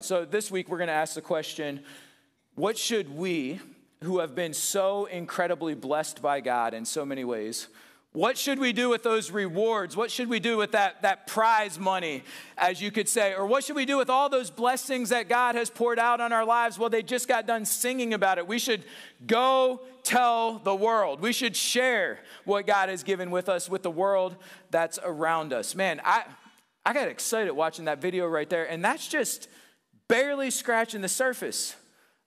So this week we're going to ask the question what should we, who have been so incredibly blessed by God in so many ways, what should we do with those rewards? What should we do with that, that prize money, as you could say? Or what should we do with all those blessings that God has poured out on our lives? Well, they just got done singing about it. We should go tell the world. We should share what God has given with us with the world that's around us. Man, I, I got excited watching that video right there, and that's just barely scratching the surface.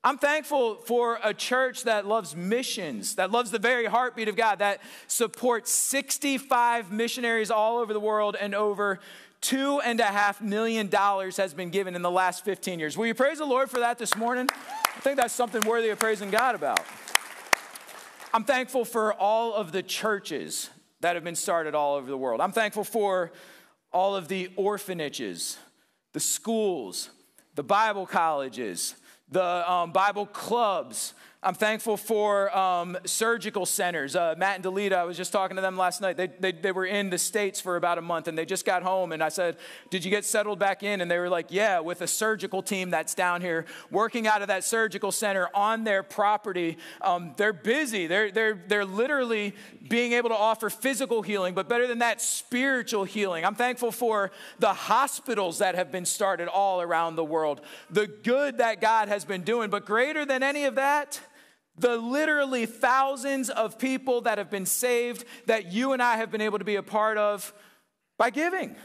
I'm thankful for a church that loves missions, that loves the very heartbeat of God, that supports 65 missionaries all over the world, and over two and a half million dollars has been given in the last 15 years. Will you praise the Lord for that this morning? I think that's something worthy of praising God about. I'm thankful for all of the churches that have been started all over the world. I'm thankful for all of the orphanages, the schools, the Bible colleges, the um, Bible clubs, I'm thankful for um, surgical centers. Uh, Matt and Delita, I was just talking to them last night. They, they, they were in the States for about a month and they just got home. And I said, Did you get settled back in? And they were like, Yeah, with a surgical team that's down here working out of that surgical center on their property. Um, they're busy. They're, they're, they're literally being able to offer physical healing, but better than that, spiritual healing. I'm thankful for the hospitals that have been started all around the world, the good that God has been doing. But greater than any of that, the literally thousands of people that have been saved that you and I have been able to be a part of by giving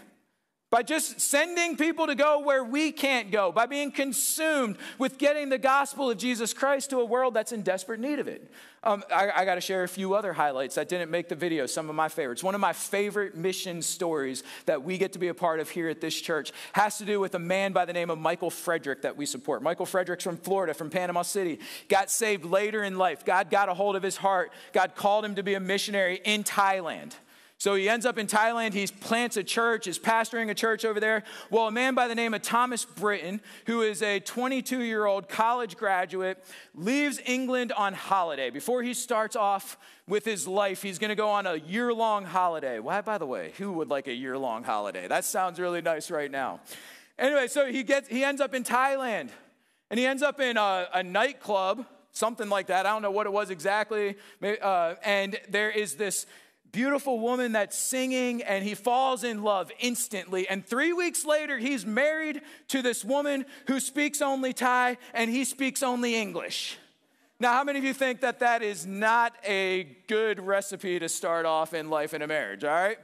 by just sending people to go where we can't go, by being consumed with getting the gospel of Jesus Christ to a world that's in desperate need of it. Um, I, I got to share a few other highlights that didn't make the video, some of my favorites. One of my favorite mission stories that we get to be a part of here at this church has to do with a man by the name of Michael Frederick that we support. Michael Frederick's from Florida, from Panama City, got saved later in life. God got a hold of his heart, God called him to be a missionary in Thailand. So he ends up in Thailand. He plants a church, is pastoring a church over there. Well, a man by the name of Thomas Britton, who is a 22 year old college graduate, leaves England on holiday. Before he starts off with his life, he's going to go on a year long holiday. Why, by the way, who would like a year long holiday? That sounds really nice right now. Anyway, so he, gets, he ends up in Thailand and he ends up in a, a nightclub, something like that. I don't know what it was exactly. Uh, and there is this beautiful woman that's singing, and he falls in love instantly. And three weeks later, he's married to this woman who speaks only Thai and he speaks only English. Now, how many of you think that that is not a good recipe to start off in life in a marriage, all right?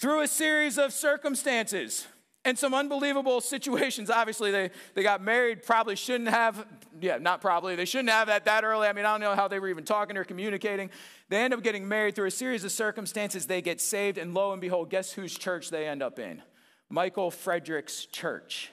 Through a series of circumstances, and some unbelievable situations. Obviously, they, they got married, probably shouldn't have, yeah, not probably, they shouldn't have that that early. I mean, I don't know how they were even talking or communicating. They end up getting married through a series of circumstances. They get saved, and lo and behold, guess whose church they end up in? Michael Frederick's church.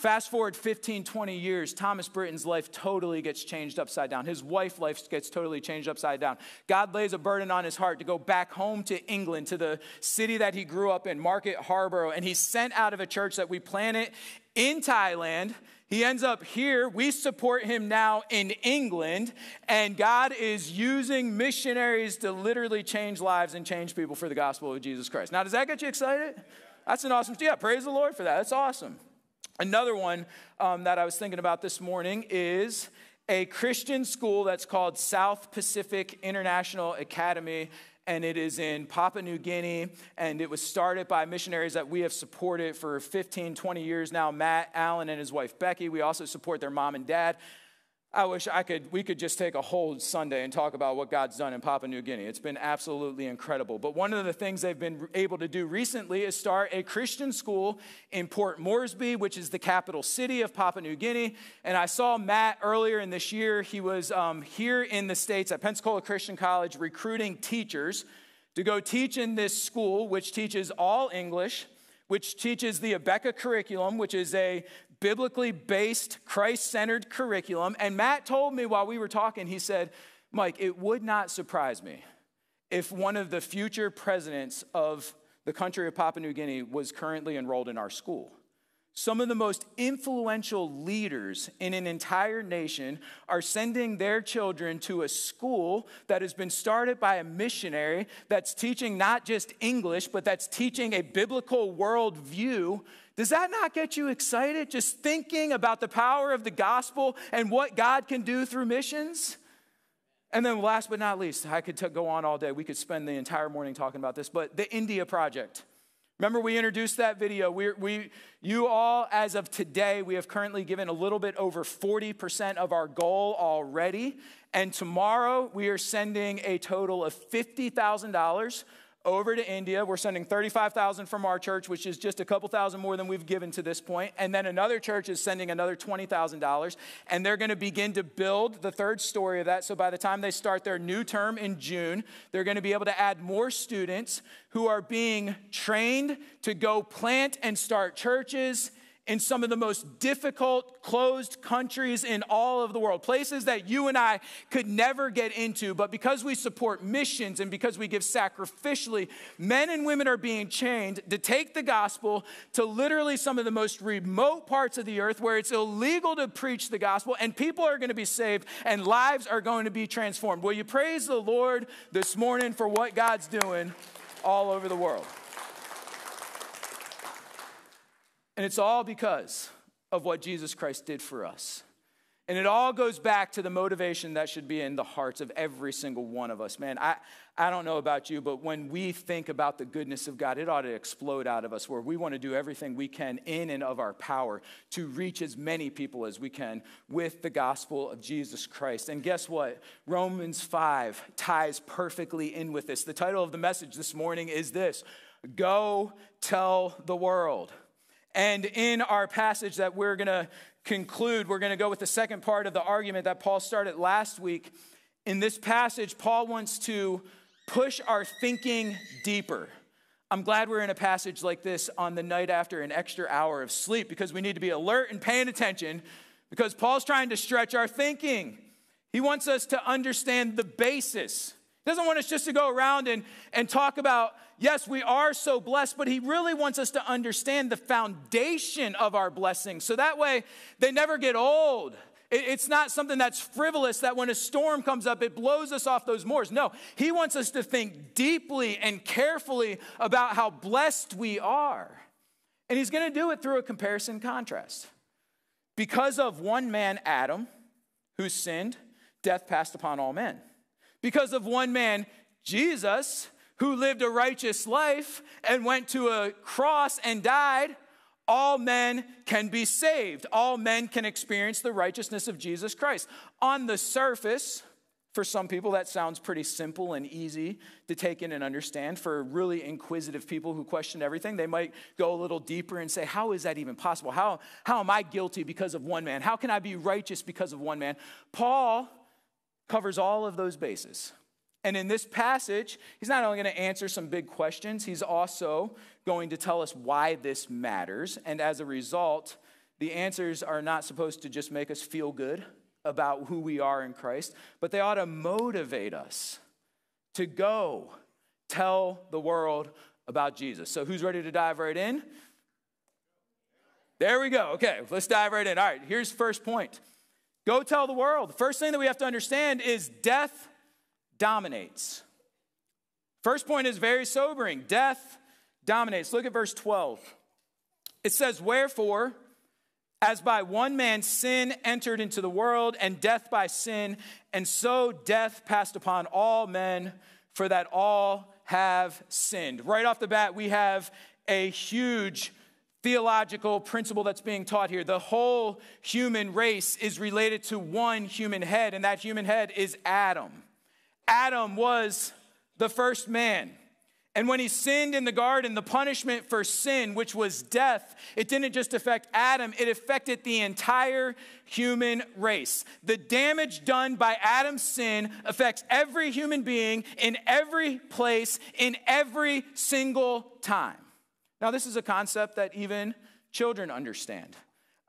Fast forward 15, 20 years, Thomas Britton's life totally gets changed upside down. His wife's life gets totally changed upside down. God lays a burden on his heart to go back home to England, to the city that he grew up in, Market Harborough, and he's sent out of a church that we planted in Thailand. He ends up here. We support him now in England, and God is using missionaries to literally change lives and change people for the gospel of Jesus Christ. Now, does that get you excited? That's an awesome, yeah, praise the Lord for that. That's awesome. Another one um, that I was thinking about this morning is a Christian school that's called South Pacific International Academy, and it is in Papua New Guinea. And it was started by missionaries that we have supported for 15, 20 years now Matt Allen and his wife Becky. We also support their mom and dad. I wish I could, we could just take a whole Sunday and talk about what God's done in Papua New Guinea. It's been absolutely incredible. But one of the things they've been able to do recently is start a Christian school in Port Moresby, which is the capital city of Papua New Guinea. And I saw Matt earlier in this year. He was um, here in the States at Pensacola Christian College recruiting teachers to go teach in this school, which teaches all English which teaches the Abeka curriculum, which is a biblically based, Christ centered curriculum. And Matt told me while we were talking, he said, Mike, it would not surprise me if one of the future presidents of the country of Papua New Guinea was currently enrolled in our school. Some of the most influential leaders in an entire nation are sending their children to a school that has been started by a missionary that's teaching not just English, but that's teaching a biblical worldview Does that not get you excited? Just thinking about the power of the gospel and what God can do through missions? And then, last but not least, I could go on all day. We could spend the entire morning talking about this, but the India Project. Remember, we introduced that video. We, we, you all, as of today, we have currently given a little bit over 40% of our goal already. And tomorrow, we are sending a total of $50,000 over to India. We're sending 35,000 from our church, which is just a couple thousand more than we've given to this point. And then another church is sending another $20,000 and they're going to begin to build the third story of that. So by the time they start their new term in June, they're going to be able to add more students who are being trained to go plant and start churches in some of the most difficult, closed countries in all of the world, places that you and I could never get into. But because we support missions and because we give sacrificially, men and women are being chained to take the gospel to literally some of the most remote parts of the earth where it's illegal to preach the gospel, and people are going to be saved and lives are going to be transformed. Will you praise the Lord this morning for what God's doing all over the world? And it's all because of what Jesus Christ did for us. And it all goes back to the motivation that should be in the hearts of every single one of us. Man, I, I don't know about you, but when we think about the goodness of God, it ought to explode out of us where we want to do everything we can in and of our power to reach as many people as we can with the gospel of Jesus Christ. And guess what? Romans 5 ties perfectly in with this. The title of the message this morning is this Go Tell the World. And in our passage that we're going to conclude, we're going to go with the second part of the argument that Paul started last week. In this passage, Paul wants to push our thinking deeper. I'm glad we're in a passage like this on the night after an extra hour of sleep because we need to be alert and paying attention because Paul's trying to stretch our thinking. He wants us to understand the basis. He doesn't want us just to go around and, and talk about yes, we are so blessed, but He really wants us to understand the foundation of our blessings. So that way, they never get old. It's not something that's frivolous that when a storm comes up, it blows us off those moors. No, He wants us to think deeply and carefully about how blessed we are. And He's going to do it through a comparison contrast. Because of one man, Adam, who sinned, death passed upon all men. Because of one man, Jesus, who lived a righteous life and went to a cross and died, all men can be saved. All men can experience the righteousness of Jesus Christ. On the surface, for some people, that sounds pretty simple and easy to take in and understand. For really inquisitive people who question everything, they might go a little deeper and say, How is that even possible? How, how am I guilty because of one man? How can I be righteous because of one man? Paul covers all of those bases. And in this passage, he's not only going to answer some big questions, he's also going to tell us why this matters. And as a result, the answers are not supposed to just make us feel good about who we are in Christ, but they ought to motivate us to go tell the world about Jesus. So, who's ready to dive right in? There we go. Okay, let's dive right in. All right, here's first point. Go tell the world. The first thing that we have to understand is death dominates. First point is very sobering death dominates. Look at verse 12. It says, Wherefore, as by one man sin entered into the world, and death by sin, and so death passed upon all men, for that all have sinned. Right off the bat, we have a huge theological principle that's being taught here. The whole human race is related to one human head, and that human head is Adam. Adam was the first man. And when he sinned in the garden, the punishment for sin, which was death, it didn't just affect Adam, it affected the entire human race. The damage done by Adam's sin affects every human being in every place, in every single time. Now, this is a concept that even children understand.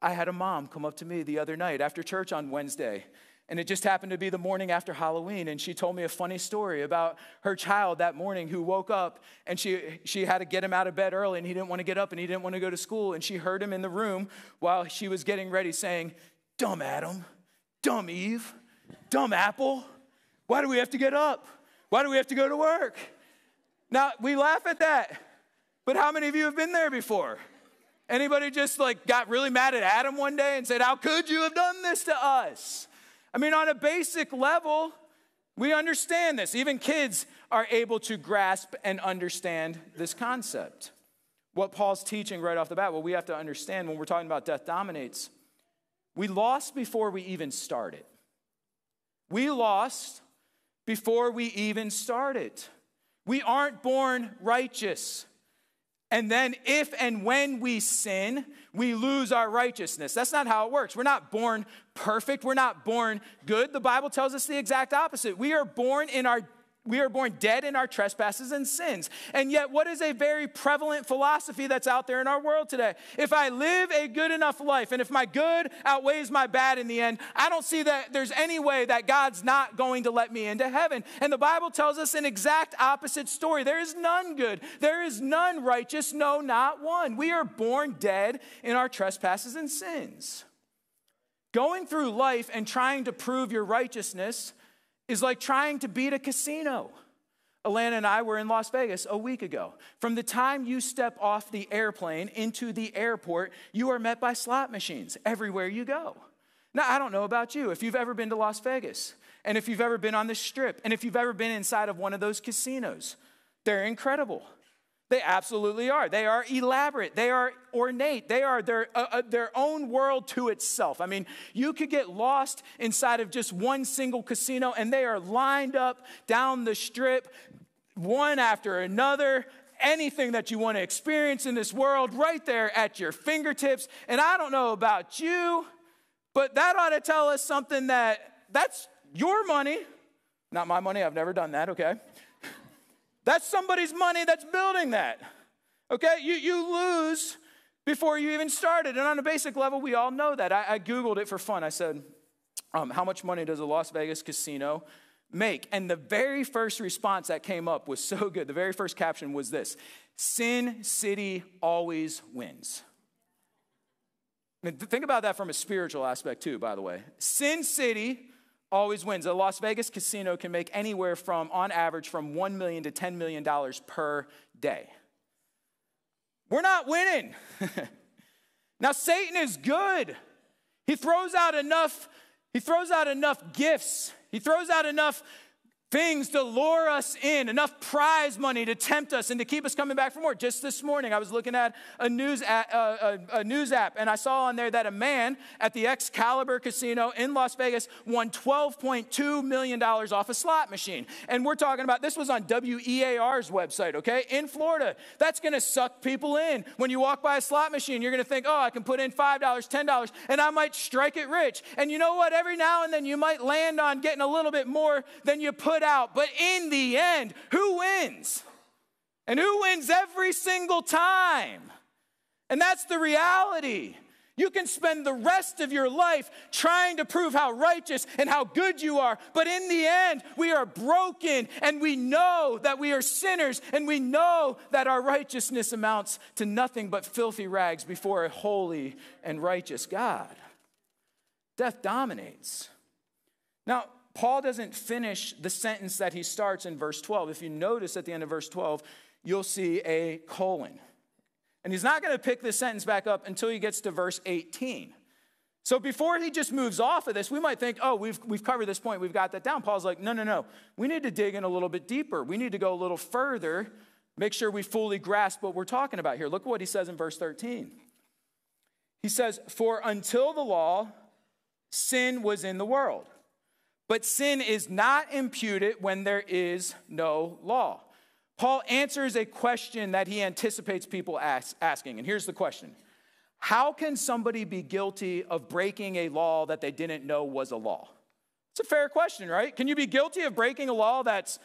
I had a mom come up to me the other night after church on Wednesday and it just happened to be the morning after Halloween. And she told me a funny story about her child that morning who woke up and she, she had to get him out of bed early and he didn't want to get up and he didn't want to go to school. And she heard him in the room while she was getting ready saying, Dumb Adam, dumb Eve, dumb apple. Why do we have to get up? Why do we have to go to work? Now, we laugh at that, but how many of you have been there before? Anybody just like got really mad at Adam one day and said, How could you have done this to us? I mean, on a basic level, we understand this. Even kids are able to grasp and understand this concept. What Paul's teaching right off the bat, what we have to understand when we're talking about death dominates, we lost before we even started. We lost before we even started. We aren't born righteous. And then, if and when we sin, we lose our righteousness. That's not how it works. We're not born perfect. We're not born good. The Bible tells us the exact opposite. We are born in our we are born dead in our trespasses and sins. And yet, what is a very prevalent philosophy that's out there in our world today? If I live a good enough life, and if my good outweighs my bad in the end, I don't see that there's any way that God's not going to let me into heaven. And the Bible tells us an exact opposite story. There is none good, there is none righteous, no, not one. We are born dead in our trespasses and sins. Going through life and trying to prove your righteousness is like trying to beat a casino. Alana and I were in Las Vegas a week ago. From the time you step off the airplane into the airport, you are met by slot machines everywhere you go. Now, I don't know about you, if you've ever been to Las Vegas, and if you've ever been on the strip, and if you've ever been inside of one of those casinos, they're incredible. They absolutely are. They are elaborate. They are ornate. They are their, uh, uh, their own world to itself. I mean, you could get lost inside of just one single casino, and they are lined up down the strip, one after another. Anything that you want to experience in this world, right there at your fingertips. And I don't know about you, but that ought to tell us something that that's your money, not my money. I've never done that, okay? That's somebody's money that's building that. Okay? You, you lose before you even started. And on a basic level, we all know that. I, I Googled it for fun. I said, um, How much money does a Las Vegas casino make? And the very first response that came up was so good. The very first caption was this Sin City always wins. I mean, think about that from a spiritual aspect, too, by the way. Sin City always wins. A Las Vegas casino can make anywhere from, on average, from 1 million to $10 million per day. We're not winning. now, Satan is good. He throws out enough, he throws out enough gifts. He throws out enough things to lure us in, enough prize money to tempt us and to keep us coming back for more. Just this morning, I was looking at a news, a, a, a news app, and I saw on there that a man at the Excalibur Casino in Las Vegas won $12.2 million off a slot machine. And we're talking about this was on WEAR's website, okay, in Florida. That's gonna suck people in. When you walk by a slot machine, you're gonna think, oh, I can put in $5, $10, and I might strike it rich. And you know what? Every now and then you might land on getting a little bit more than you put out. But in the end, who wins? And who wins every single time? And that's the reality. You can spend the rest of your life trying to prove how righteous and how good you are, but in the end, we are broken and we know that we are sinners and we know that our righteousness amounts to nothing but filthy rags before a holy and righteous God. Death dominates. Now, Paul doesn't finish the sentence that he starts in verse 12. If you notice at the end of verse 12, you'll see a colon. And he's not going to pick this sentence back up until he gets to verse 18. So before he just moves off of this, we might think, oh, we've, we've covered this point, we've got that down. Paul's like, no, no, no. We need to dig in a little bit deeper. We need to go a little further, make sure we fully grasp what we're talking about here. Look at what he says in verse 13. He says, For until the law, sin was in the world. But sin is not imputed when there is no law. Paul answers a question that he anticipates people ask, asking. And here's the question How can somebody be guilty of breaking a law that they didn't know was a law? It's a fair question, right? Can you be guilty of breaking a law that's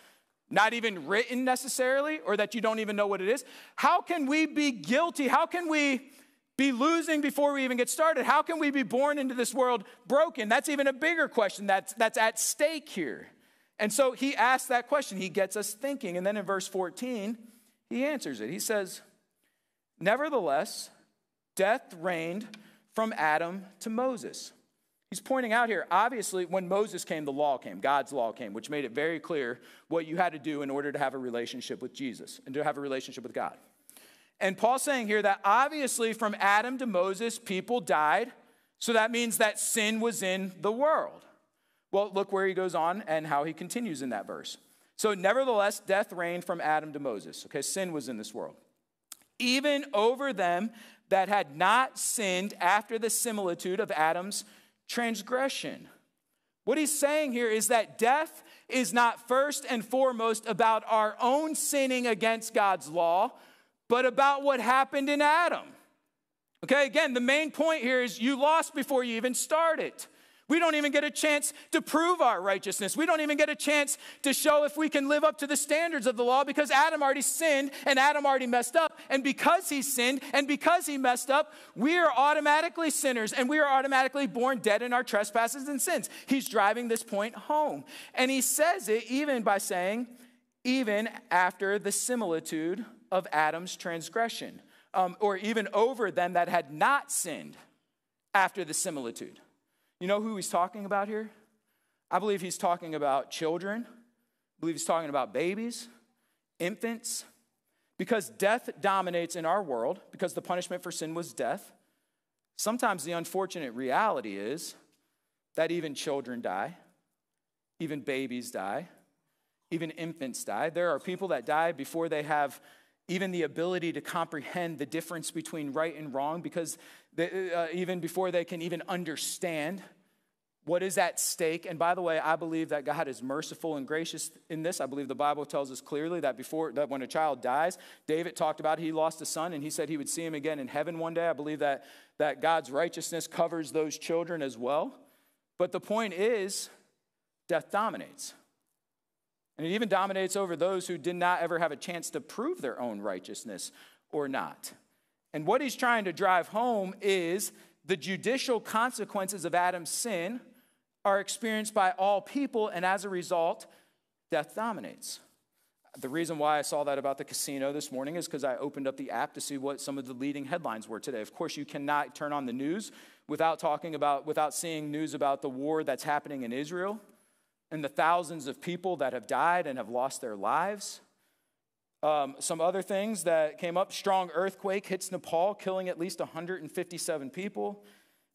not even written necessarily or that you don't even know what it is? How can we be guilty? How can we be losing before we even get started? How can we be born into this world broken? That's even a bigger question that's, that's at stake here. And so he asks that question. He gets us thinking. And then in verse 14, he answers it. He says, Nevertheless, death reigned from Adam to Moses. He's pointing out here, obviously, when Moses came, the law came, God's law came, which made it very clear what you had to do in order to have a relationship with Jesus and to have a relationship with God. And Paul's saying here that obviously from Adam to Moses, people died. So that means that sin was in the world. Well, look where he goes on and how he continues in that verse. So, nevertheless, death reigned from Adam to Moses. Okay, sin was in this world. Even over them that had not sinned after the similitude of Adam's transgression. What he's saying here is that death is not first and foremost about our own sinning against God's law, but about what happened in Adam. Okay, again, the main point here is you lost before you even started. We don't even get a chance to prove our righteousness. We don't even get a chance to show if we can live up to the standards of the law because Adam already sinned and Adam already messed up. And because he sinned and because he messed up, we are automatically sinners and we are automatically born dead in our trespasses and sins. He's driving this point home. And he says it even by saying, even after the similitude of Adam's transgression, um, or even over them that had not sinned after the similitude. You know who he's talking about here? I believe he's talking about children. I believe he's talking about babies, infants. Because death dominates in our world, because the punishment for sin was death, sometimes the unfortunate reality is that even children die, even babies die, even infants die. There are people that die before they have even the ability to comprehend the difference between right and wrong, because they, uh, even before they can even understand what is at stake. And by the way, I believe that God is merciful and gracious in this. I believe the Bible tells us clearly that before that when a child dies, David talked about he lost a son and he said he would see him again in heaven one day. I believe that, that God's righteousness covers those children as well. But the point is, death dominates. And it even dominates over those who did not ever have a chance to prove their own righteousness or not. And what he's trying to drive home is the judicial consequences of Adam's sin are experienced by all people, and as a result, death dominates. The reason why I saw that about the casino this morning is because I opened up the app to see what some of the leading headlines were today. Of course, you cannot turn on the news without talking about, without seeing news about the war that's happening in Israel and the thousands of people that have died and have lost their lives. Um, some other things that came up strong earthquake hits Nepal, killing at least 157 people.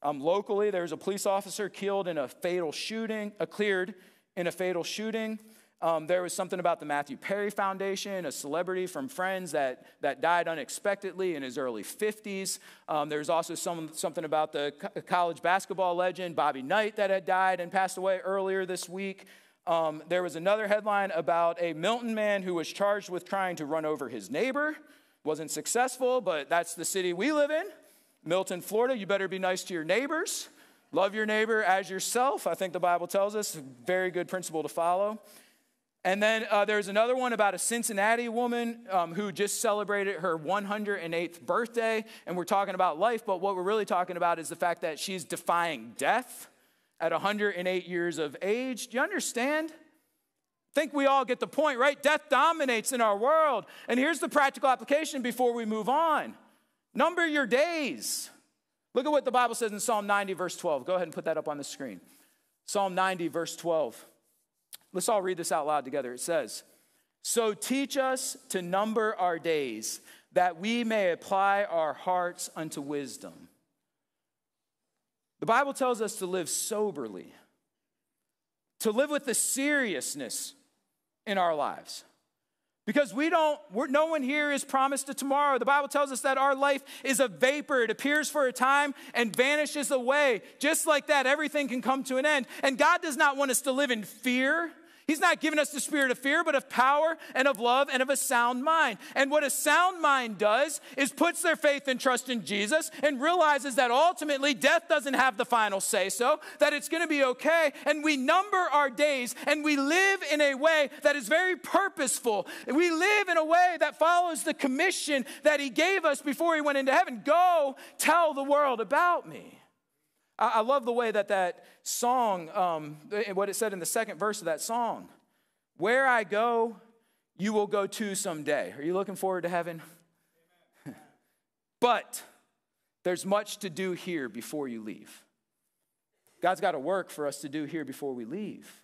Um, locally, there was a police officer killed in a fatal shooting, uh, cleared in a fatal shooting. Um, there was something about the Matthew Perry Foundation, a celebrity from Friends that, that died unexpectedly in his early 50s. Um, there was also some, something about the co- college basketball legend Bobby Knight that had died and passed away earlier this week. Um, there was another headline about a Milton man who was charged with trying to run over his neighbor. Wasn't successful, but that's the city we live in. Milton, Florida, you better be nice to your neighbors. Love your neighbor as yourself. I think the Bible tells us, a very good principle to follow. And then uh, there's another one about a Cincinnati woman um, who just celebrated her 108th birthday. And we're talking about life, but what we're really talking about is the fact that she's defying death at 108 years of age. Do you understand? I think we all get the point, right? Death dominates in our world. And here's the practical application before we move on number your days. Look at what the Bible says in Psalm 90, verse 12. Go ahead and put that up on the screen. Psalm 90, verse 12. Let's all read this out loud together. It says, So teach us to number our days, that we may apply our hearts unto wisdom. The Bible tells us to live soberly, to live with the seriousness in our lives. Because we don't, no one here is promised a tomorrow. The Bible tells us that our life is a vapor. It appears for a time and vanishes away. Just like that, everything can come to an end. And God does not want us to live in fear. He's not giving us the spirit of fear, but of power and of love and of a sound mind. And what a sound mind does is puts their faith and trust in Jesus and realizes that ultimately death doesn't have the final say so, that it's going to be okay. And we number our days and we live in a way that is very purposeful. We live in a way that follows the commission that He gave us before He went into heaven go tell the world about me. I, love the way that that song, um, what it said in the second verse of that song. Where I go, you will go to someday. Are you looking forward to heaven? but there's much to do here before you leave. God's got a work for us to do here before we leave.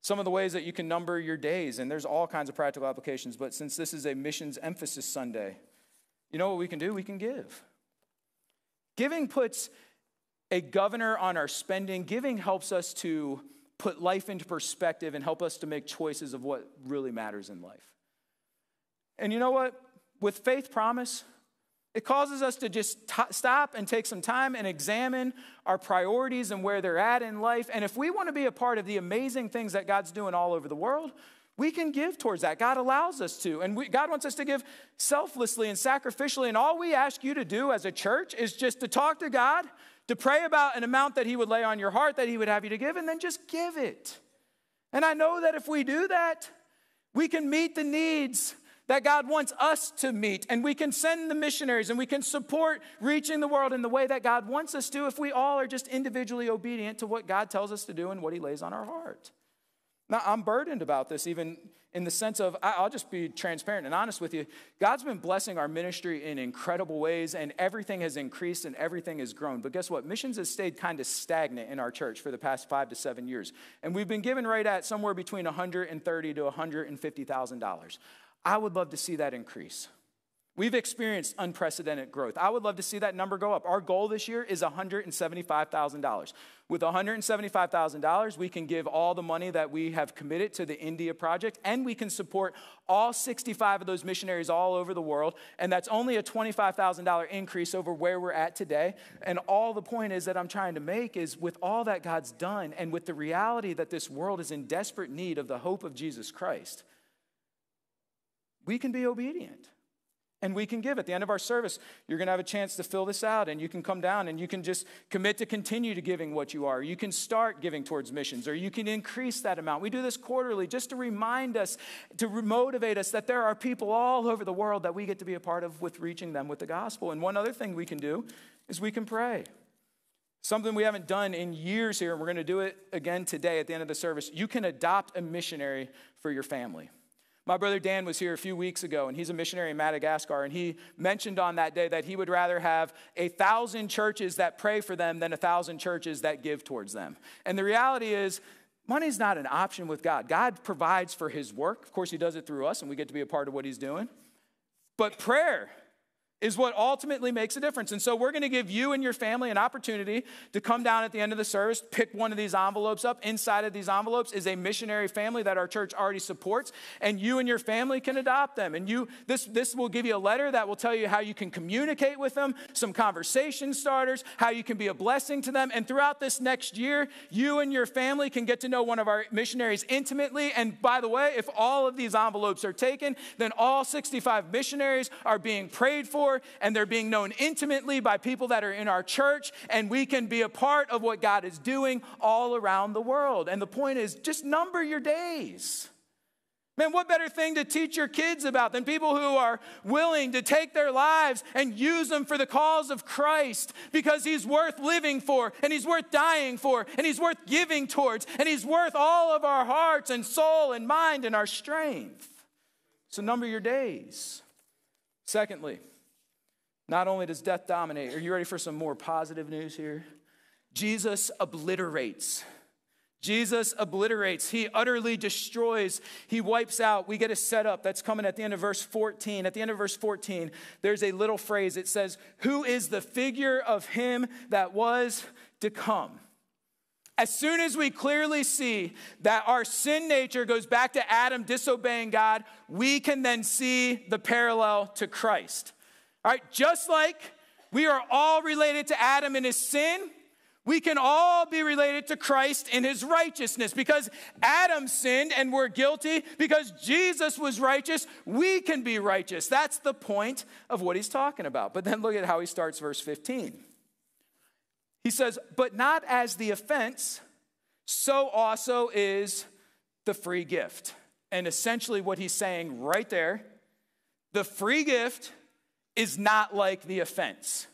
Some of the ways that you can number your days, and there's all kinds of practical applications, but since this is a missions emphasis Sunday, you know what we can do? We can give. Giving puts a governor on our spending. Giving helps us to put life into perspective and help us to make choices of what really matters in life. And you know what? With faith promise, it causes us to just t- stop and take some time and examine our priorities and where they're at in life. And if we want to be a part of the amazing things that God's doing all over the world, we can give towards that. God allows us to. And we, God wants us to give selflessly and sacrificially. And all we ask you to do as a church is just to talk to God, to pray about an amount that He would lay on your heart that He would have you to give, and then just give it. And I know that if we do that, we can meet the needs that God wants us to meet. And we can send the missionaries and we can support reaching the world in the way that God wants us to if we all are just individually obedient to what God tells us to do and what He lays on our heart. Now, I'm burdened about this, even in the sense of, I'll just be transparent and honest with you. God's been blessing our ministry in incredible ways, and everything has increased and everything has grown. But guess what? Missions has stayed kind of stagnant in our church for the past five to seven years. And we've been given right at somewhere between 130 to $150,000. I would love to see that increase. We've experienced unprecedented growth. I would love to see that number go up. Our goal this year is $175,000. With $175,000, we can give all the money that we have committed to the India project, and we can support all 65 of those missionaries all over the world. And that's only a $25,000 increase over where we're at today. And all the point is that I'm trying to make is with all that God's done, and with the reality that this world is in desperate need of the hope of Jesus Christ we can be obedient and we can give. At the end of our service, you're going to have a chance to fill this out and you can come down and you can just commit to continue to giving what you are. You can start giving towards missions or you can increase that amount. We do this quarterly just to remind us, to motivate us that there are people all over the world that we get to be a part of with reaching them with the gospel. And one other thing we can do is we can pray. Something we haven't done in years here, and we're going to do it again today at the end of the service. You can adopt a missionary for your family. My brother Dan was here a few weeks ago, and he's a missionary in Madagascar, and he mentioned on that day that he would rather have a thousand churches that pray for them than a thousand churches that give towards them. And the reality is, money's not an option with God. God provides for his work. Of course, he does it through us, and we get to be a part of what he's doing. But prayer, is what ultimately makes a difference. And so we're going to give you and your family an opportunity to come down at the end of the service, pick one of these envelopes up. Inside of these envelopes is a missionary family that our church already supports, and you and your family can adopt them. And you this this will give you a letter that will tell you how you can communicate with them, some conversation starters, how you can be a blessing to them. And throughout this next year, you and your family can get to know one of our missionaries intimately. And by the way, if all of these envelopes are taken, then all 65 missionaries are being prayed for and they're being known intimately by people that are in our church, and we can be a part of what God is doing all around the world. And the point is just number your days. Man, what better thing to teach your kids about than people who are willing to take their lives and use them for the cause of Christ because He's worth living for, and He's worth dying for, and He's worth giving towards, and He's worth all of our hearts and soul and mind and our strength. So, number your days. Secondly, not only does death dominate, are you ready for some more positive news here? Jesus obliterates. Jesus obliterates. He utterly destroys. He wipes out. We get a setup that's coming at the end of verse 14. At the end of verse 14, there's a little phrase. It says, Who is the figure of him that was to come? As soon as we clearly see that our sin nature goes back to Adam disobeying God, we can then see the parallel to Christ. All right, just like we are all related to Adam in his sin, we can all be related to Christ in his righteousness. Because Adam sinned and we're guilty, because Jesus was righteous, we can be righteous. That's the point of what he's talking about. But then look at how he starts verse 15. He says, But not as the offense, so also is the free gift. And essentially, what he's saying right there the free gift is not like the offense.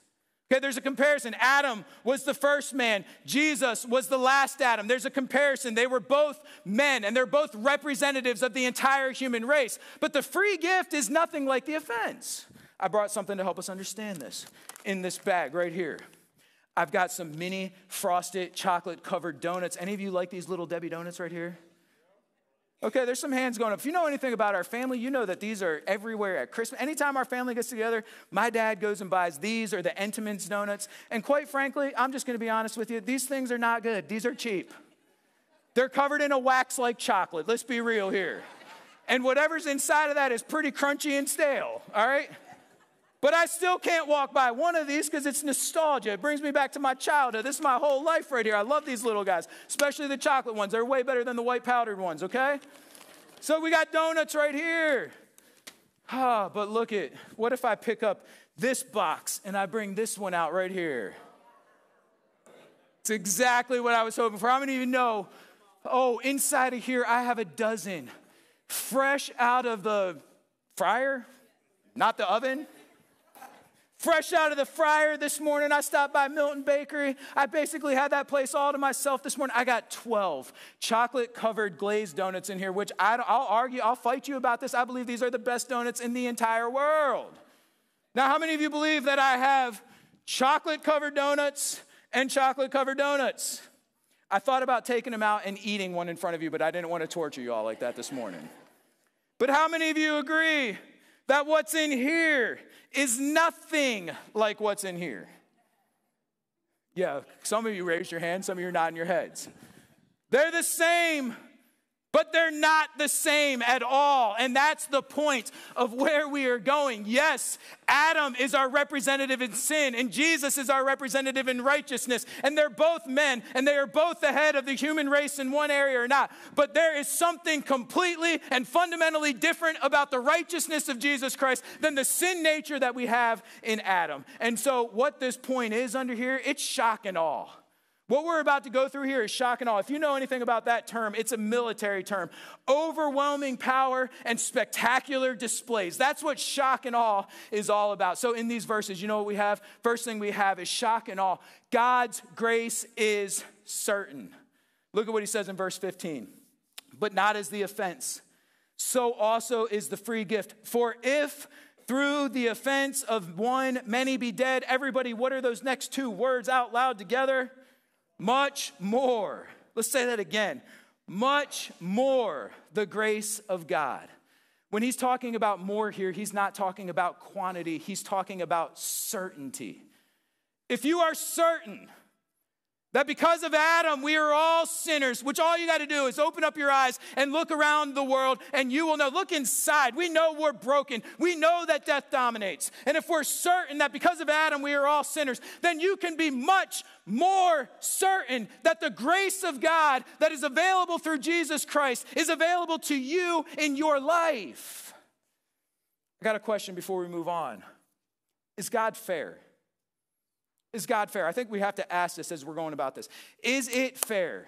Okay, there's a comparison. Adam was the first man, Jesus was the last Adam. There's a comparison. They were both men and they're both representatives of the entire human race. But the free gift is nothing like the offense. I brought something to help us understand this in this bag right here. I've got some mini frosted chocolate covered donuts. Any of you like these little Debbie donuts right here? Okay, there's some hands going up. If you know anything about our family, you know that these are everywhere at Christmas. Anytime our family gets together, my dad goes and buys these or the Entenmann's donuts. And quite frankly, I'm just going to be honest with you, these things are not good. These are cheap. They're covered in a wax like chocolate. Let's be real here. And whatever's inside of that is pretty crunchy and stale, all right? But I still can't walk by one of these because it's nostalgia. It brings me back to my childhood. This is my whole life right here. I love these little guys, especially the chocolate ones. They're way better than the white powdered ones, okay? So we got donuts right here. Ah, but look at what if I pick up this box and I bring this one out right here? It's exactly what I was hoping for. Many of you know? Oh, inside of here, I have a dozen fresh out of the fryer, not the oven. Fresh out of the fryer this morning, I stopped by Milton Bakery. I basically had that place all to myself this morning. I got 12 chocolate covered glazed donuts in here, which I, will argue, I'll fight you about this. I believe these are the best donuts in the entire world. Now, how many of you believe that I have chocolate covered donuts and chocolate covered donuts? I thought about taking them out and eating one in front of you, but I didn't want to torture you all like that this morning. But how many of you agree that what's in here is nothing like what's in here. Yeah, some of you raised your hand, some of you are nodding your heads. They're the same, but they're not the same at all. And that's the point of where we are going. Yes, Adam is our representative in sin, and Jesus is our representative in righteousness. And they're both men, and they are both the head of the human race in one area or not. But there is something completely and fundamentally different about the righteousness of Jesus Christ than the sin nature that we have in Adam. And so, what this point is under here, it's shock and awe. What we're about to go through here is shock and awe. If you know anything about that term, it's a military term. Overwhelming power and spectacular displays. That's what shock and awe is all about. So, in these verses, you know what we have? First thing we have is shock and awe. God's grace is certain. Look at what he says in verse 15. But not as the offense, so also is the free gift. For if through the offense of one many be dead, everybody, what are those next two words out loud together? Much more. Let's say that again. Much more the grace of God. When he's talking about more here, he's not talking about quantity, he's talking about certainty. If you are certain that because of Adam, we are all sinners, which all you got to do is open up your eyes and look around the world and you will know. Look inside. We know we're broken. We know that death dominates. And if we're certain that because of Adam, we are all sinners, then you can be much more certain that the grace of God that is available through Jesus Christ is available to you in your life. I got a question before we move on Is God fair? Is God fair? I think we have to ask this as we're going about this. Is it fair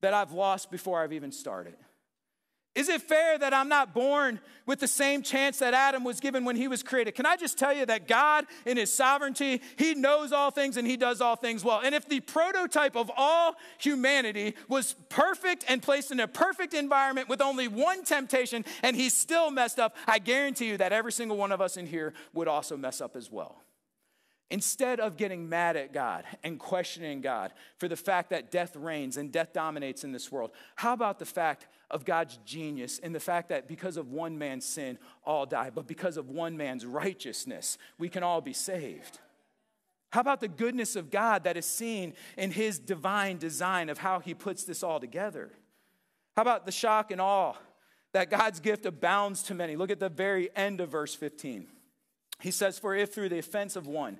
that I've lost before I've even started? Is it fair that I'm not born with the same chance that Adam was given when he was created? Can I just tell you that God, in his sovereignty, he knows all things and he does all things well. And if the prototype of all humanity was perfect and placed in a perfect environment with only one temptation and he still messed up, I guarantee you that every single one of us in here would also mess up as well. Instead of getting mad at God and questioning God for the fact that death reigns and death dominates in this world, how about the fact of God's genius and the fact that because of one man's sin, all die, but because of one man's righteousness, we can all be saved? How about the goodness of God that is seen in his divine design of how he puts this all together? How about the shock and awe that God's gift abounds to many? Look at the very end of verse 15. He says, For if through the offense of one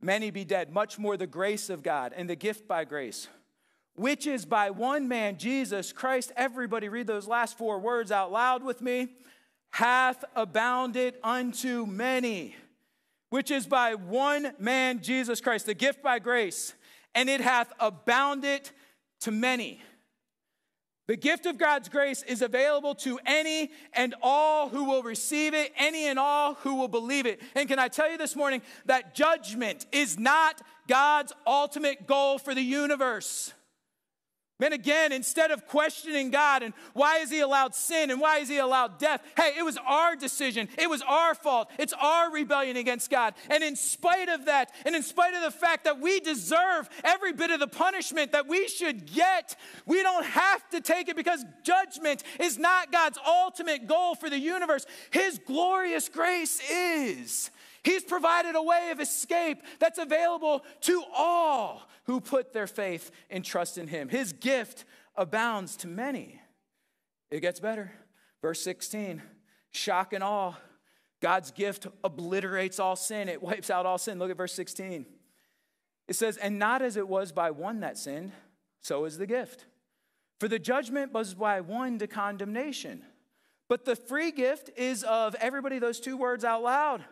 many be dead, much more the grace of God and the gift by grace, which is by one man, Jesus Christ. Everybody read those last four words out loud with me. Hath abounded unto many, which is by one man, Jesus Christ, the gift by grace, and it hath abounded to many. The gift of God's grace is available to any and all who will receive it, any and all who will believe it. And can I tell you this morning that judgment is not God's ultimate goal for the universe? Man, again, instead of questioning God and why is he allowed sin and why is he allowed death, hey, it was our decision. It was our fault. It's our rebellion against God. And in spite of that, and in spite of the fact that we deserve every bit of the punishment that we should get, we don't have to take it because judgment is not God's ultimate goal for the universe. His glorious grace is. He's provided a way of escape that's available to all who put their faith and trust in him. His gift abounds to many. It gets better. Verse 16 shock and awe. God's gift obliterates all sin, it wipes out all sin. Look at verse 16. It says, And not as it was by one that sinned, so is the gift. For the judgment was by one to condemnation. But the free gift is of everybody, those two words out loud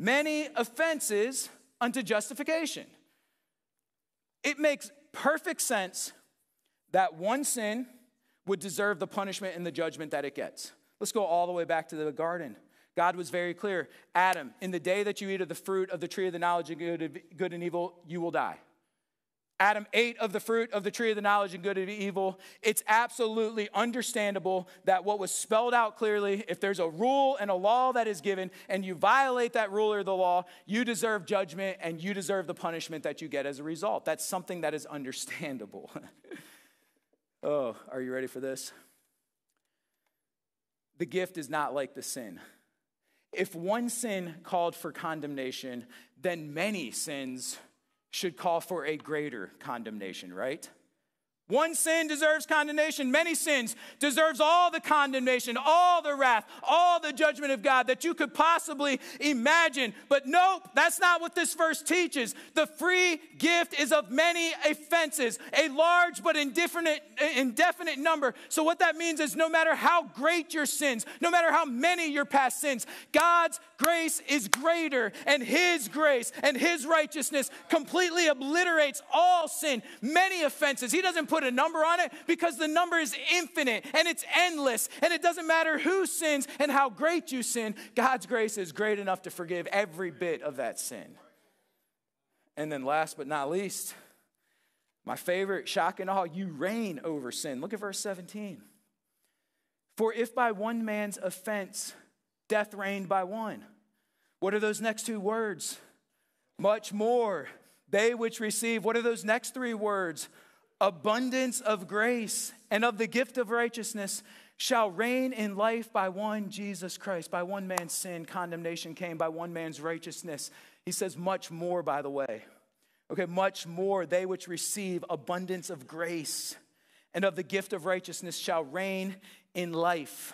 many offenses unto justification. It makes perfect sense that one sin would deserve the punishment and the judgment that it gets. Let's go all the way back to the garden. God was very clear Adam, in the day that you eat of the fruit of the tree of the knowledge of good and evil, you will die. Adam ate of the fruit of the tree of the knowledge of good and evil. It's absolutely understandable that what was spelled out clearly, if there's a rule and a law that is given and you violate that rule or the law, you deserve judgment and you deserve the punishment that you get as a result. That's something that is understandable. oh, are you ready for this? The gift is not like the sin. If one sin called for condemnation, then many sins should call for a greater condemnation, right? One sin deserves condemnation. Many sins deserves all the condemnation, all the wrath, all the judgment of God that you could possibly imagine. But nope, that's not what this verse teaches. The free gift is of many offenses, a large but indefinite, indefinite number. So what that means is no matter how great your sins, no matter how many your past sins, God's grace is greater and his grace and his righteousness completely obliterates all sin, many offenses. He doesn't put put a number on it because the number is infinite and it's endless. And it doesn't matter who sins and how great you sin, God's grace is great enough to forgive every bit of that sin. And then, last but not least, my favorite, shock and awe, you reign over sin. Look at verse 17. For if by one man's offense death reigned by one, what are those next two words? Much more. They which receive, what are those next three words? Abundance of grace and of the gift of righteousness shall reign in life by one Jesus Christ. By one man's sin, condemnation came, by one man's righteousness. He says, much more, by the way. Okay, much more, they which receive abundance of grace and of the gift of righteousness shall reign in life.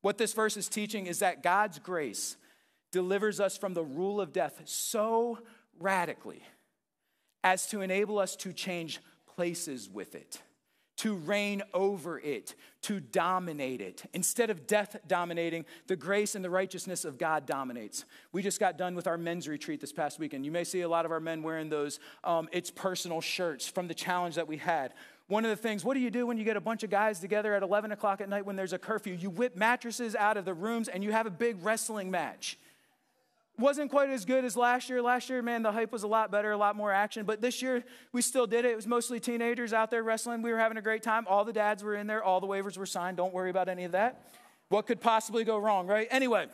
What this verse is teaching is that God's grace delivers us from the rule of death so radically as to enable us to change places with it, to reign over it, to dominate it. Instead of death dominating, the grace and the righteousness of God dominates. We just got done with our men's retreat this past weekend. You may see a lot of our men wearing those um, It's Personal shirts from the challenge that we had. One of the things, what do you do when you get a bunch of guys together at 11 o'clock at night when there's a curfew? You whip mattresses out of the rooms and you have a big wrestling match wasn't quite as good as last year. Last year, man, the hype was a lot better, a lot more action. But this year, we still did it. It was mostly teenagers out there wrestling. We were having a great time. All the dads were in there, all the waivers were signed. Don't worry about any of that. What could possibly go wrong, right? Anyway,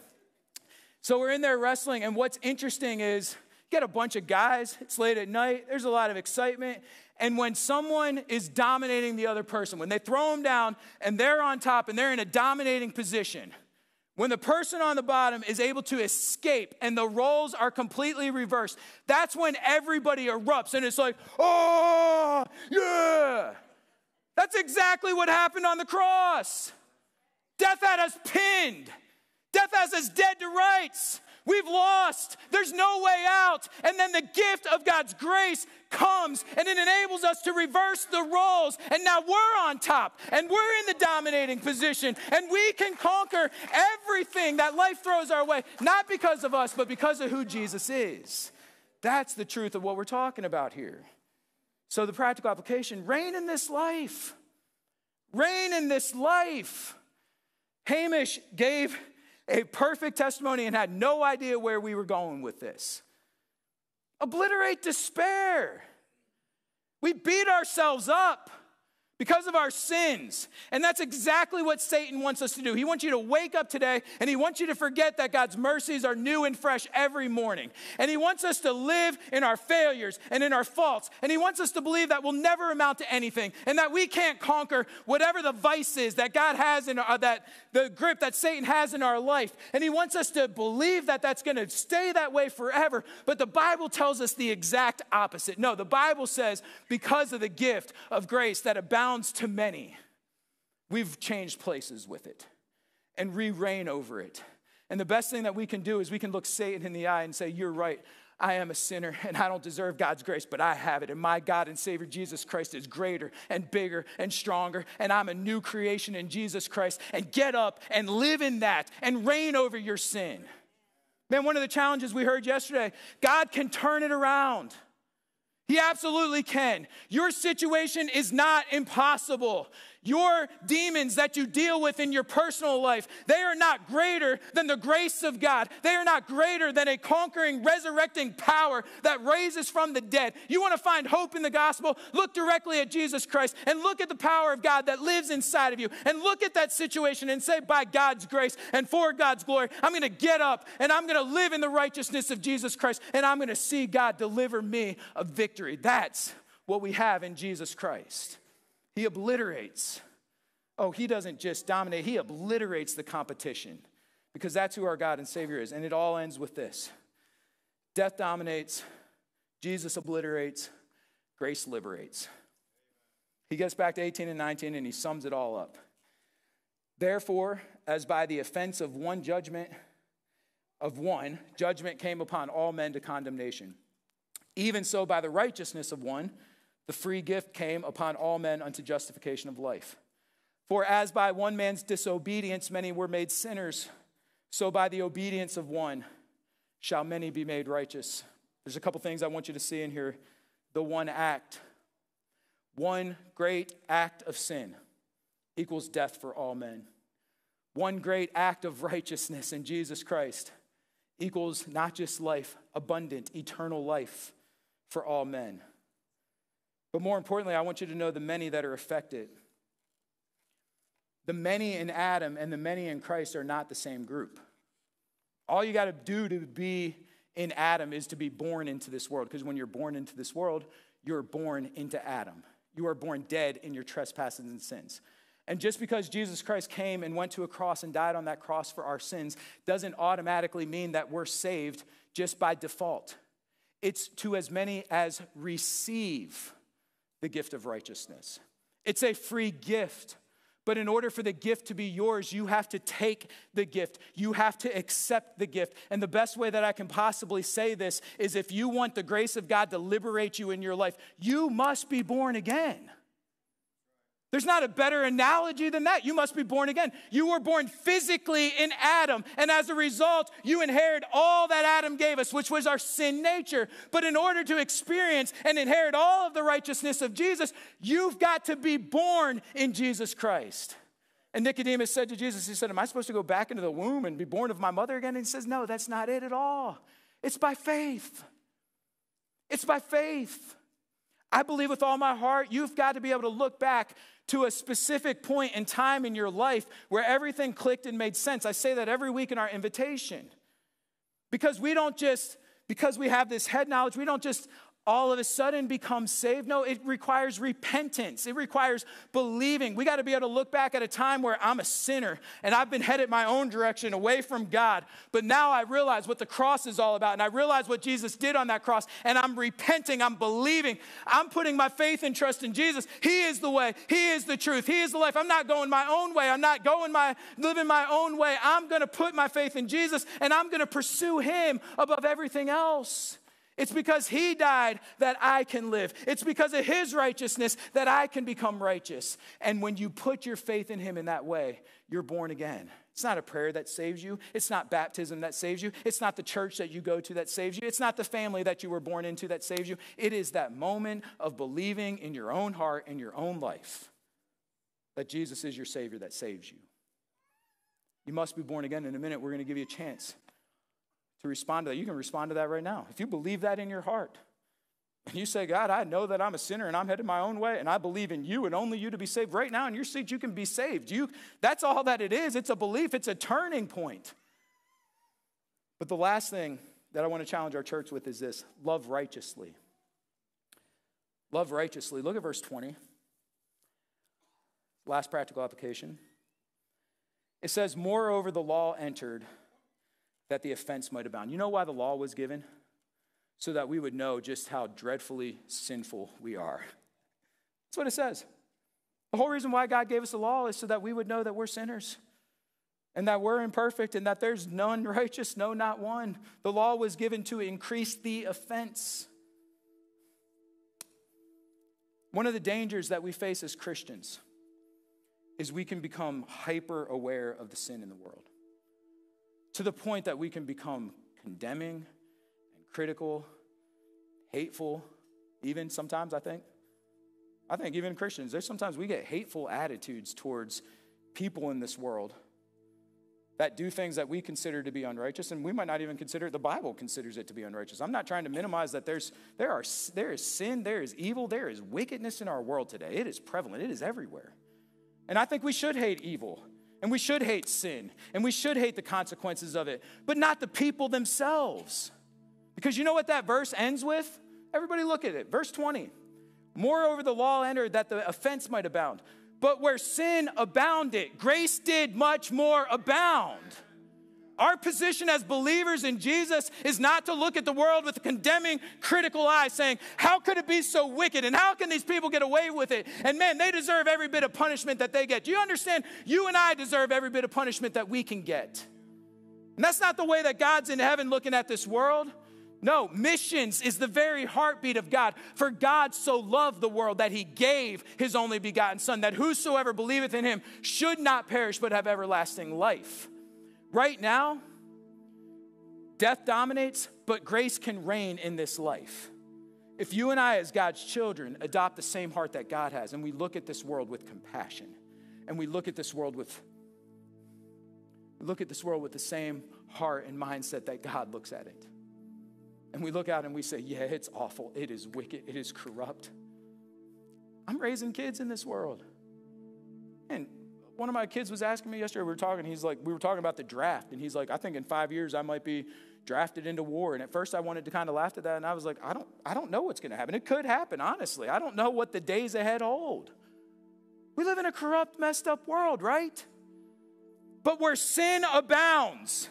so we're in there wrestling, and what's interesting is you get a bunch of guys, it's late at night, there's a lot of excitement. And when someone is dominating the other person, when they throw them down and they're on top and they're in a dominating position, when the person on the bottom is able to escape and the roles are completely reversed, that's when everybody erupts and it's like, oh, yeah. That's exactly what happened on the cross. Death had us pinned, death has us dead to rights. We've lost. There's no way out. And then the gift of God's grace comes and it enables us to reverse the roles. And now we're on top and we're in the dominating position and we can conquer everything that life throws our way, not because of us, but because of who Jesus is. That's the truth of what we're talking about here. So, the practical application reign in this life. Reign in this life. Hamish gave a perfect testimony and had no idea where we were going with this. Obliterate despair. We beat ourselves up. Because of our sins. And that's exactly what Satan wants us to do. He wants you to wake up today and he wants you to forget that God's mercies are new and fresh every morning. And he wants us to live in our failures and in our faults. And he wants us to believe that we'll never amount to anything and that we can't conquer whatever the vice is that God has in our, that the grip that Satan has in our life. And he wants us to believe that that's going to stay that way forever. But the Bible tells us the exact opposite. No, the Bible says because of the gift of grace that abounds to many, we've changed places with it and re reign over it. And the best thing that we can do is we can look Satan in the eye and say, You're right. I am a sinner and I don't deserve God's grace, but I have it. And my God and Savior Jesus Christ is greater and bigger and stronger. And I'm a new creation in Jesus Christ. And get up and live in that and reign over your sin. Man, one of the challenges we heard yesterday God can turn it around. He absolutely can. Your situation is not impossible. Your demons that you deal with in your personal life, they are not greater than the grace of God. They are not greater than a conquering, resurrecting power that raises from the dead. You want to find hope in the gospel? Look directly at Jesus Christ and look at the power of God that lives inside of you. And look at that situation and say, by God's grace and for God's glory, I'm going to get up and I'm going to live in the righteousness of Jesus Christ and I'm going to see God deliver me a victory. That's what we have in Jesus Christ. He obliterates. Oh, he doesn't just dominate, he obliterates the competition because that's who our God and Savior is. And it all ends with this death dominates, Jesus obliterates, grace liberates. He gets back to 18 and 19 and he sums it all up. Therefore, as by the offense of one judgment, of one, judgment came upon all men to condemnation. Even so, by the righteousness of one, the free gift came upon all men unto justification of life. For as by one man's disobedience many were made sinners, so by the obedience of one shall many be made righteous. There's a couple things I want you to see in here. The one act, one great act of sin equals death for all men. One great act of righteousness in Jesus Christ equals not just life, abundant, eternal life for all men. But more importantly, I want you to know the many that are affected. The many in Adam and the many in Christ are not the same group. All you got to do to be in Adam is to be born into this world, because when you're born into this world, you're born into Adam. You are born dead in your trespasses and sins. And just because Jesus Christ came and went to a cross and died on that cross for our sins doesn't automatically mean that we're saved just by default. It's to as many as receive the gift of righteousness. It's a free gift. But in order for the gift to be yours, you have to take the gift. You have to accept the gift. And the best way that I can possibly say this is if you want the grace of God to liberate you in your life, you must be born again. There's not a better analogy than that. You must be born again. You were born physically in Adam, and as a result, you inherit all that Adam gave us, which was our sin nature. But in order to experience and inherit all of the righteousness of Jesus, you've got to be born in Jesus Christ. And Nicodemus said to Jesus, He said, Am I supposed to go back into the womb and be born of my mother again? And he says, No, that's not it at all. It's by faith. It's by faith. I believe with all my heart, you've got to be able to look back to a specific point in time in your life where everything clicked and made sense. I say that every week in our invitation. Because we don't just, because we have this head knowledge, we don't just all of a sudden become saved. No, it requires repentance. It requires believing. We got to be able to look back at a time where I'm a sinner and I've been headed my own direction away from God. But now I realize what the cross is all about and I realize what Jesus did on that cross and I'm repenting. I'm believing. I'm putting my faith and trust in Jesus. He is the way. He is the truth. He is the life. I'm not going my own way. I'm not going my living my own way. I'm going to put my faith in Jesus and I'm going to pursue him above everything else. It's because he died that I can live. It's because of his righteousness that I can become righteous. And when you put your faith in him in that way, you're born again. It's not a prayer that saves you. It's not baptism that saves you. It's not the church that you go to that saves you. It's not the family that you were born into that saves you. It is that moment of believing in your own heart and your own life that Jesus is your Savior that saves you. You must be born again. In a minute, we're going to give you a chance to respond to that. You can respond to that right now. If you believe that in your heart, and you say, God, I know that I'm a sinner and I'm headed my own way, and I believe in you and only you to be saved. Right now in your seat, you can be saved. You, that's all that it is. It's a belief, it's a turning point. But the last thing that I want to challenge our church with is this love righteously. Love righteously. Look at verse 20. Last practical application. It says, Moreover, the law entered that the offense might abound. You know why the law was given? So that we would know just how dreadfully sinful we are. That's what it says. The whole reason why God gave us the law is so that we would know that we're sinners and that we're imperfect and that there's none righteous, no, not one. The law was given to increase the offense. One of the dangers that we face as Christians is we can become hyper aware of the sin in the world to the point that we can become condemning and critical, hateful, even sometimes, I think. I think even Christians, there's sometimes we get hateful attitudes towards people in this world that do things that we consider to be unrighteous, and we might not even consider it. The Bible considers it to be unrighteous. I'm not trying to minimize that there's there are there is sin, there is evil, there is wickedness in our world today. It is prevalent, it is everywhere. And I think we should hate evil, and we should hate sin, and we should hate the consequences of it, but not the people themselves. Because you know what that verse ends with? Everybody look at it. Verse 20. Moreover, the law entered that the offense might abound. But where sin abounded, grace did much more abound. Our position as believers in Jesus is not to look at the world with a condemning, critical eye, saying, How could it be so wicked? And how can these people get away with it? And man, they deserve every bit of punishment that they get. Do you understand? You and I deserve every bit of punishment that we can get. And that's not the way that God's in heaven looking at this world. No, missions is the very heartbeat of God. For God so loved the world that he gave his only begotten Son, that whosoever believeth in him should not perish but have everlasting life. Right now, death dominates, but grace can reign in this life. If you and I, as God's children, adopt the same heart that God has, and we look at this world with compassion, and we look at this world with look at this world with the same heart and mindset that God looks at it and we look out and we say, yeah, it's awful, it is wicked, it is corrupt. I'm raising kids in this world. One of my kids was asking me yesterday, we were talking, he's like, we were talking about the draft, and he's like, I think in five years I might be drafted into war. And at first I wanted to kind of laugh at that, and I was like, I don't, I don't know what's gonna happen. It could happen, honestly. I don't know what the days ahead hold. We live in a corrupt, messed up world, right? But where sin abounds,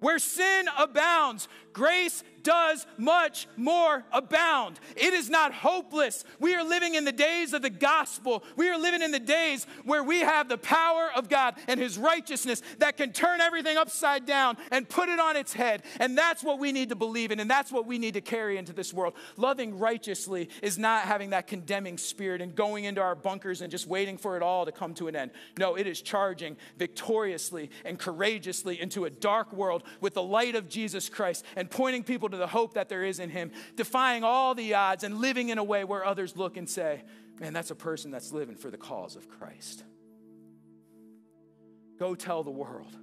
where sin abounds, grace does much more abound. It is not hopeless. We are living in the days of the gospel. We are living in the days where we have the power of God and His righteousness that can turn everything upside down and put it on its head. And that's what we need to believe in, and that's what we need to carry into this world. Loving righteously is not having that condemning spirit and going into our bunkers and just waiting for it all to come to an end. No, it is charging victoriously and courageously into a dark world with the light of Jesus Christ and pointing people to the hope that there is in him, defying all the odds and living in a way where others look and say, man, that's a person that's living for the cause of Christ. Go tell the world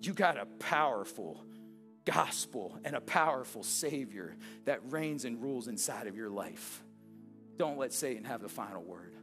you got a powerful gospel and a powerful Savior that reigns and rules inside of your life. Don't let Satan have the final word.